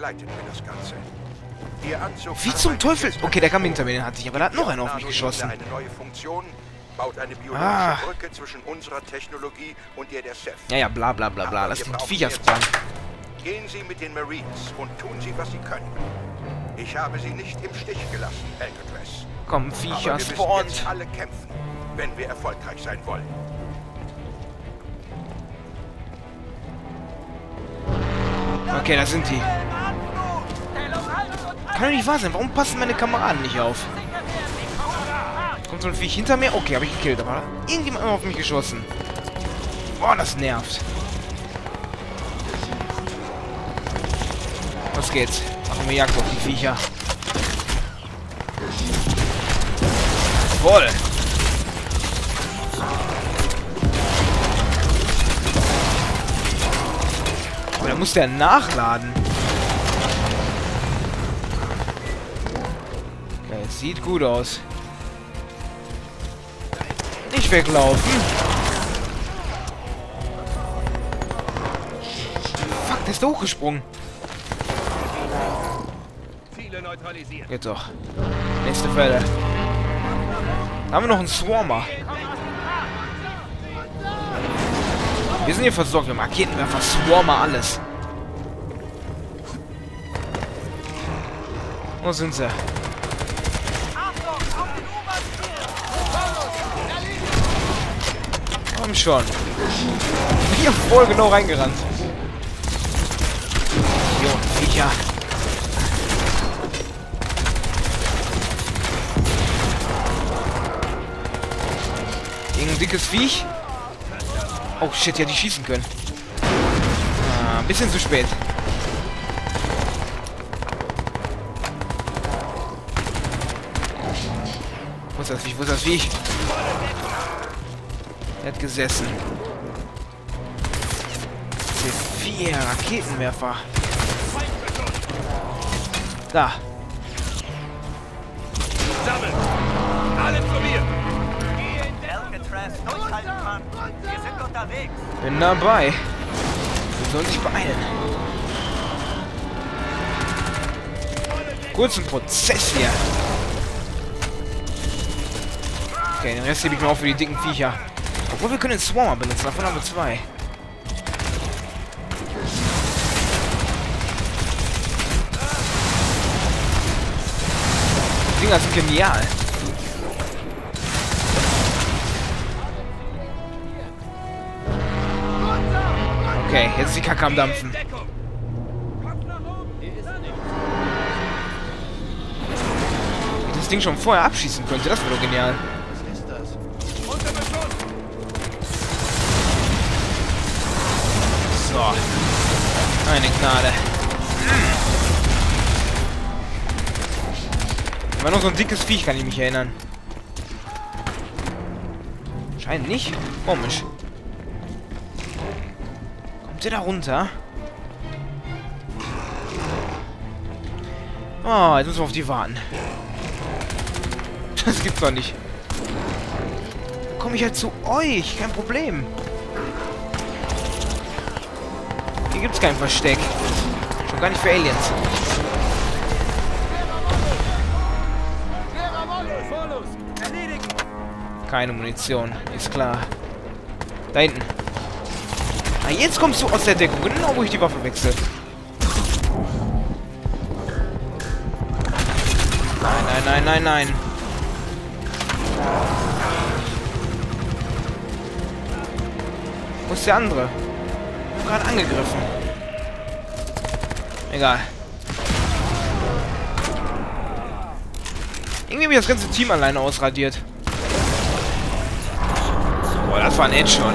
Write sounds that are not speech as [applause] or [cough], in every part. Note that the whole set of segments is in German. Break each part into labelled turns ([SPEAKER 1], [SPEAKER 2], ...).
[SPEAKER 1] gleitet mir das Ganze. Ihr Anzug
[SPEAKER 2] Wie zum Teufel? Okay, der kam hinter mir, den hatte ich, aber da hat noch einer auf mich geschossen.
[SPEAKER 1] Eine neue Funktion, baut eine biologische
[SPEAKER 2] Ah.
[SPEAKER 1] Brücke zwischen unserer Technologie und der der Chef.
[SPEAKER 2] Ja, ja, bla bla bla bla.
[SPEAKER 1] Aber
[SPEAKER 2] Lass
[SPEAKER 1] wir brauchen
[SPEAKER 2] Viecher spawnen.
[SPEAKER 1] Gehen Sie mit den Marines und tun Sie, was Sie können. Ich habe Sie nicht im Stich gelassen, Alcatraz.
[SPEAKER 2] Komm,
[SPEAKER 1] Aber
[SPEAKER 2] Viecher,
[SPEAKER 1] wir müssen
[SPEAKER 2] spawnt.
[SPEAKER 1] jetzt alle kämpfen, wenn wir erfolgreich sein wollen.
[SPEAKER 2] Okay, da sind die. Kann doch nicht wahr sein. Warum passen meine Kameraden nicht auf? Kommt so ein Viech hinter mir? Okay, habe ich gekillt, aber irgendjemand hat auf mich geschossen. Boah, das nervt. Was geht's? Machen wir Jagd auf die Viecher. Voll. Aber da muss der nachladen. Sieht gut aus. Nicht weglaufen. Fuck, der ist hochgesprungen. Geht doch. Nächste Fälle. Da haben wir noch einen Swarmer. Wir sind hier versorgt. Wir haben Raketenwerfer, Swarmer, alles. Wo sind sie? Komm schon. Hier voll genau reingerannt. Jo, Viecher. Irgendein dickes Viech. Oh shit, ja, die schießen können. Ah, ein bisschen zu spät. Wo ist das Viech? Wo ist das Viech? Er hat gesessen. C4 Raketenwerfer. Da.
[SPEAKER 3] Sammeln! Alle zu mir!
[SPEAKER 4] Wir sind unterwegs.
[SPEAKER 2] Bin dabei. Wir sollen sich beeilen. Kurzen Prozess hier. Okay, den Rest hebe ich mir auf für die dicken Viecher. Obwohl wir können den Swarmer benutzen, davon haben wir zwei. Die Dinger sind genial. Okay, jetzt ist die Kacke am Dampfen. Das Ding schon vorher abschießen könnte, das wäre doch genial. So. Eine Gnade. War noch so ein dickes Viech, kann ich mich erinnern. Scheint nicht. Komisch. Kommt ihr da runter? Oh, jetzt müssen wir auf die warten. Das gibt's doch nicht. Komme ich halt zu euch. Kein Problem. Hier gibt's kein Versteck. Schon gar nicht für Aliens. Keine Munition, ist klar. Da hinten. Ah, jetzt kommst du aus der Deckung, genau wo ich die Waffe wechsle. Nein, nein, nein, nein, nein. Wo ist der andere? Gerade angegriffen. Egal. Irgendwie habe ich das ganze Team alleine ausradiert. Boah, das war ein Headshot.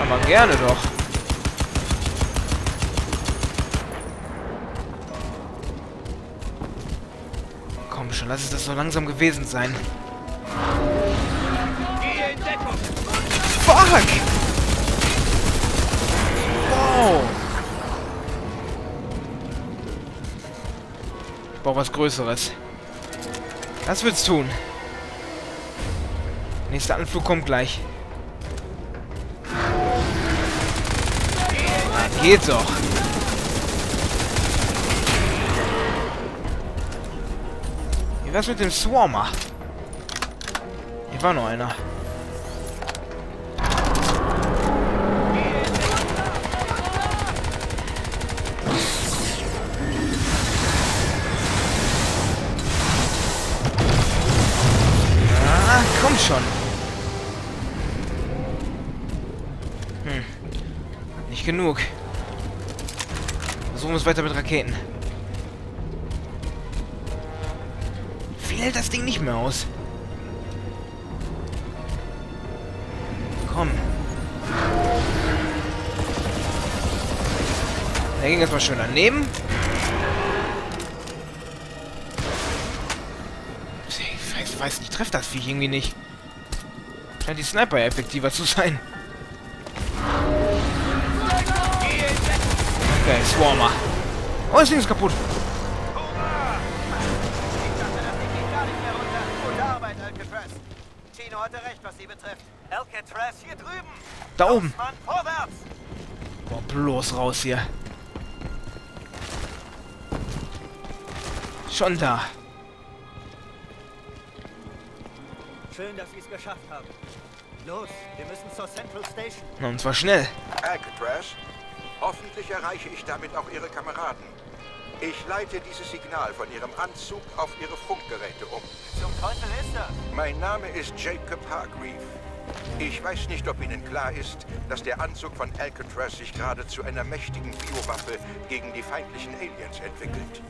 [SPEAKER 2] Aber gerne doch. Komm schon, lass es das so langsam gewesen sein. Fuck! Wow! Ich brauch was Größeres. Das wird's tun. Nächster Anflug kommt gleich. Geht doch. Wie wär's mit dem Swarmer? Hier war noch einer. Schon. Hm. Nicht genug. Versuchen wir es weiter mit Raketen. Viel hält das Ding nicht mehr aus. Komm. Der ging erstmal schön daneben. Ich weiß, weiß nicht, trefft das Viech irgendwie nicht. Scheint die Sniper effektiver zu sein. Okay, Swarmer. Oh, das Ding ist kaputt. Da oben. Boah, bloß raus hier. Schon da.
[SPEAKER 4] Schön, dass Sie es geschafft haben. Los, wir müssen zur Central Station.
[SPEAKER 2] Und zwar schnell.
[SPEAKER 1] Alcatraz, hoffentlich erreiche ich damit auch Ihre Kameraden. Ich leite dieses Signal von Ihrem Anzug auf Ihre Funkgeräte um.
[SPEAKER 4] Zum Teufel ist das?
[SPEAKER 1] Mein Name ist Jacob Hargreave. Ich weiß nicht, ob Ihnen klar ist, dass der Anzug von Alcatraz sich gerade zu einer mächtigen Biowaffe gegen die feindlichen Aliens entwickelt.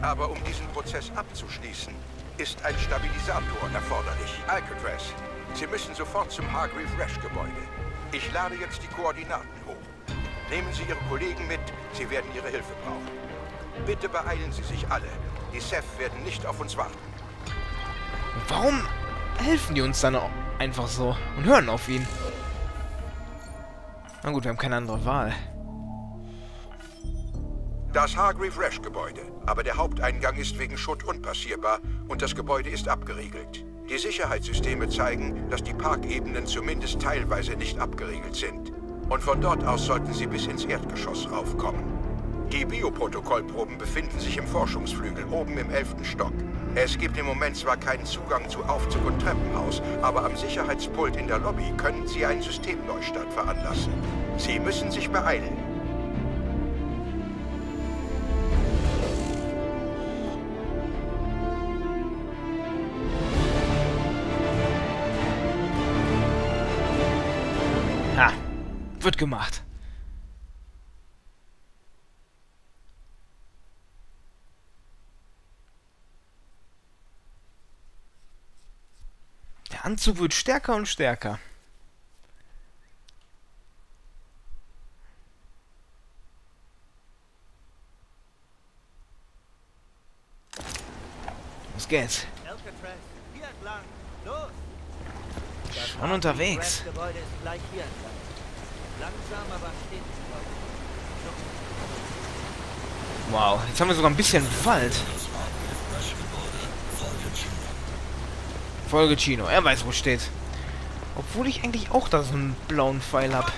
[SPEAKER 1] Aber um diesen Prozess abzuschließen, ist ein Stabilisator erforderlich. Alcatraz, Sie müssen sofort zum Hargreave Rash Gebäude. Ich lade jetzt die Koordinaten hoch. Nehmen Sie Ihre Kollegen mit, Sie werden Ihre Hilfe brauchen. Bitte beeilen Sie sich alle. Die Seth werden nicht auf uns warten.
[SPEAKER 2] Warum helfen die uns dann einfach so und hören auf ihn? Na gut, wir haben keine andere Wahl.
[SPEAKER 1] Das Hargreave Rash Gebäude. Aber der Haupteingang ist wegen Schutt unpassierbar und das Gebäude ist abgeriegelt. Die Sicherheitssysteme zeigen, dass die Parkebenen zumindest teilweise nicht abgeriegelt sind. Und von dort aus sollten sie bis ins Erdgeschoss raufkommen. Die Bioprotokollproben befinden sich im Forschungsflügel oben im 11. Stock. Es gibt im Moment zwar keinen Zugang zu Aufzug und Treppenhaus, aber am Sicherheitspult in der Lobby können Sie einen Systemneustart veranlassen. Sie müssen sich beeilen.
[SPEAKER 2] Wird gemacht. Der Anzug wird stärker und stärker. Los geht's. Schon unterwegs.
[SPEAKER 4] Das Gebäude ist gleich hier entlang.
[SPEAKER 2] Wow, jetzt haben wir sogar ein bisschen Wald. Folge Chino. Er weiß, wo steht. Obwohl ich eigentlich auch da so einen blauen Pfeil hab.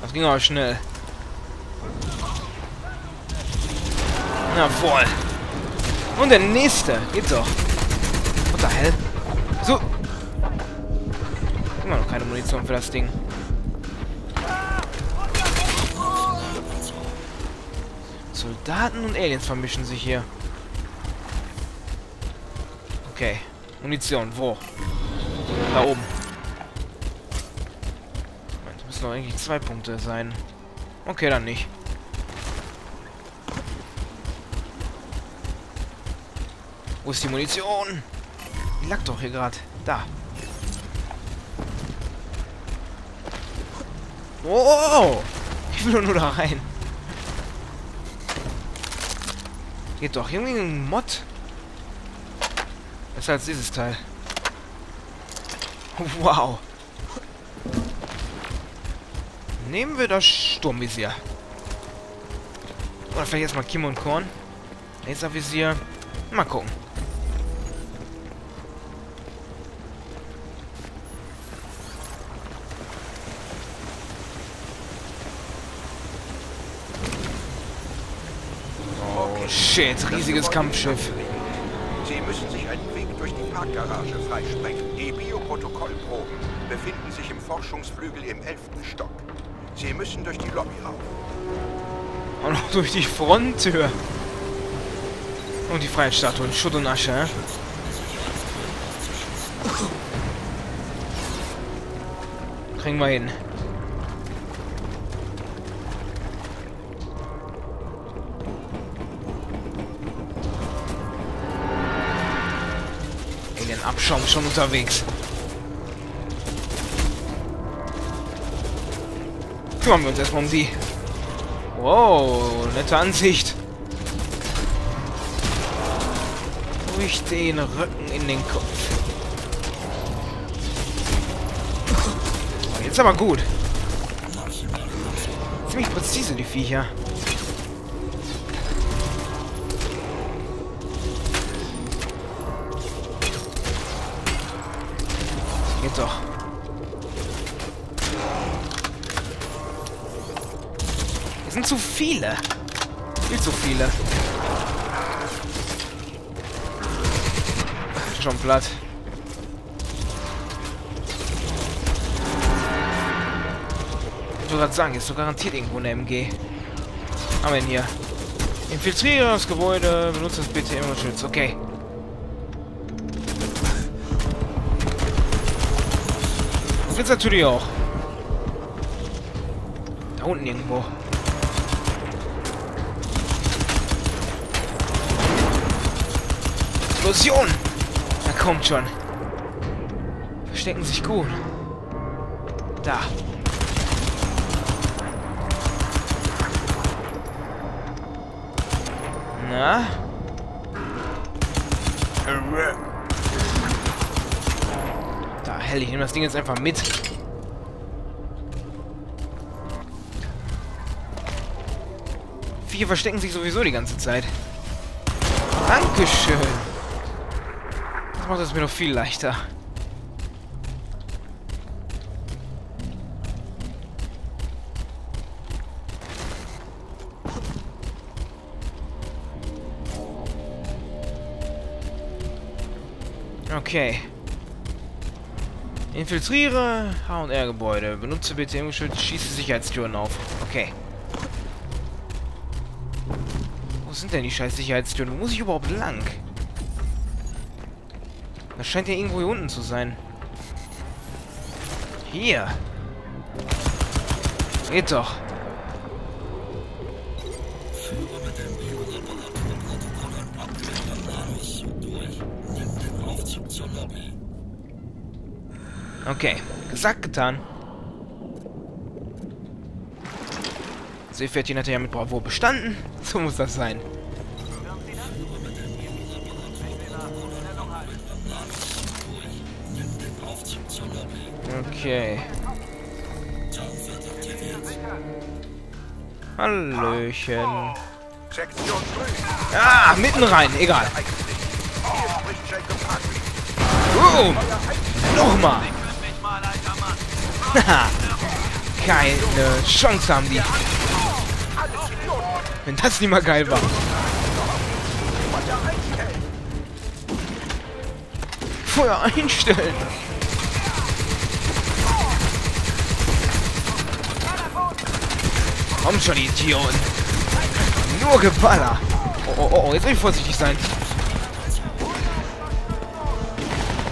[SPEAKER 2] Das ging aber schnell. Jawohl. Und der nächste. Geht doch. What the hell? So. Immer noch keine Munition für das Ding. Soldaten und Aliens vermischen sich hier. Okay. Munition, wo? Da oben. Moment, müssen doch eigentlich zwei Punkte sein. Okay, dann nicht. Wo ist die Munition? Die lag doch hier gerade. Da. Oh! Ich will nur da rein. Geht doch. Irgendwie ein Mod. Besser als dieses Teil. Wow. Nehmen wir das Sturmvisier. Oder vielleicht erstmal Kim und Korn. Laservisier. Mal gucken. Shit, riesiges Kampfschiff.
[SPEAKER 1] Sie müssen sich einen Weg durch die Parkgarage freisprengen. Die Bioprotokollproben befinden sich im Forschungsflügel im 11. Stock. Sie müssen durch die Lobby rauf.
[SPEAKER 2] Und noch durch die Fronttür. Und die Freiheitsstatue in Schutt und Asche, hä? Kriegen wir hin. Abschaum schon unterwegs. Kümmern wir uns erstmal um die. Wow, nette Ansicht. Durch den Rücken in den Kopf. Oh, jetzt aber gut. Ziemlich präzise, die Viecher. Geht doch. Es sind zu viele. Viel zu viele. Schon platt. Ich wollte gerade sagen, ist so garantiert irgendwo eine MG. Ihn hier. Infiltriere das Gebäude, benutze das BTM und Schutz. Okay. Gibt's natürlich auch. Da unten irgendwo. Explosion! Da kommt schon. Verstecken sich gut. Da. Na? Da, hell, ich nehme das Ding jetzt einfach mit. Viecher verstecken sich sowieso die ganze Zeit. Dankeschön. Das macht es mir noch viel leichter. Okay. Infiltriere H&R-Gebäude. Benutze BTM-Geschütz, schieße Sicherheitstüren auf. Okay. Wo sind denn die scheiß Sicherheitstüren? Wo muss ich überhaupt lang? Das scheint ja irgendwo hier unten zu sein. Hier. Geht doch. Okay, gesagt, getan. Seepferdchen hat ja mit Bravo bestanden. [laughs] So muss das sein. Okay. Hallöchen. Ah, mitten rein. Egal. Boom. Nochmal. [laughs] Keine Chance haben die. Wenn das nicht mal geil war. Feuer einstellen. Komm schon, Idioten. Nur Geballer. Oh, oh, oh, jetzt will ich vorsichtig sein. Ist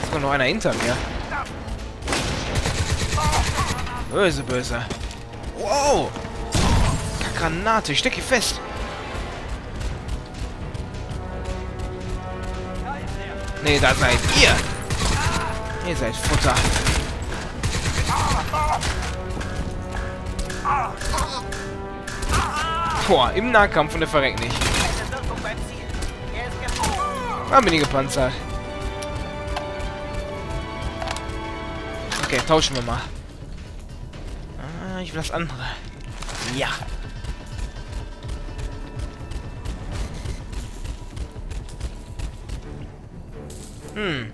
[SPEAKER 2] sogar noch einer hinter mir. Böse, böse. Wow. Granate, ich stecke hier fest. Nee, da seid ihr. Ihr seid Futter. Boah, im Nahkampf und der verreckt nicht. Ah, bin ich gepanzert. Okay, tauschen wir mal. Ich will das andere. Ja. Hm.